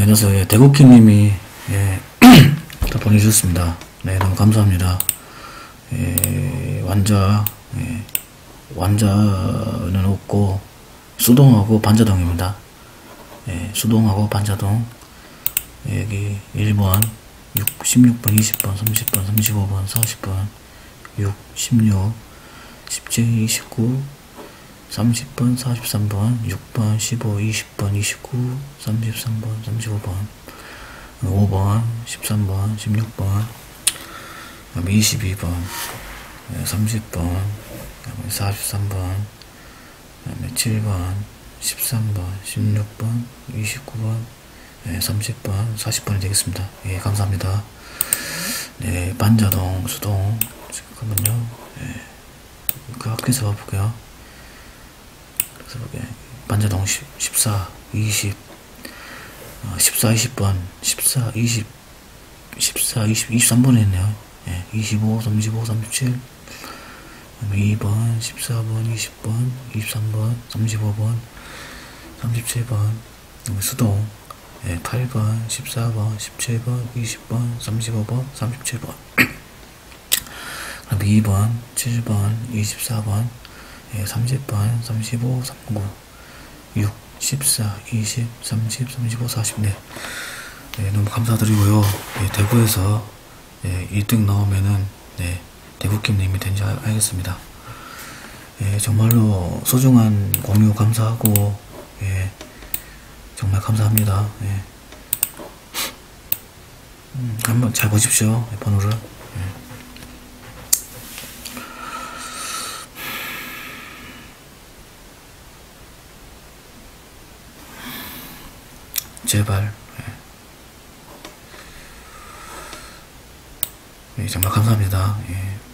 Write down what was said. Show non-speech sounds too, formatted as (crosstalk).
그래서 예, 대국기님이 예, (clears throat) 다 보내주셨습니다. 네, 너무 감사합니다. 예, 완자, 예, 완자는 없고 수동하고 반자동입니다. 예, 수동하고 반자동 예, 여기 1번 6, 16번, 20번, 30번, 35번, 40번 6, 16, 17, 29 30번, 43번, 6번, 15, 20번, 29, 33번, 35번, 5번, 13번, 16번, 그다음에 22번, 30번, 그다음에 43번, 그다음에 7번, 13번, 16번, 29번, 30번, 40번이 되겠습니다. 예, 감사합니다. 네, 반자동, 수동, 잠깐만요. 예, 그 학교에서 봐볼게요. 반자동 10, 14, 20, 어, 14, 20번, 14, 20, 14, 20, 23번 했네요. 예, 25, 35, 37, 2번, 14번, 20번, 23번, 35번, 37번, 수동, 예, 8번, 14번, 17번, 20번, 35번, 37번. 그럼 2번, 7번, 24번, 예, 30번, 35, 39, 6, 14, 20, 30, 35, 40, 네. 네 너무 감사드리고요. 예, 대구에서 예, 1등 나오면은, 네, 대구김님이 된지 알겠습니다. 예, 정말로 소중한 공유 감사하고, 예, 정말 감사합니다. 예. 음, 한번 잘 보십시오. 번호를. 제발. 예. 예, 정말 감사합니다. 예.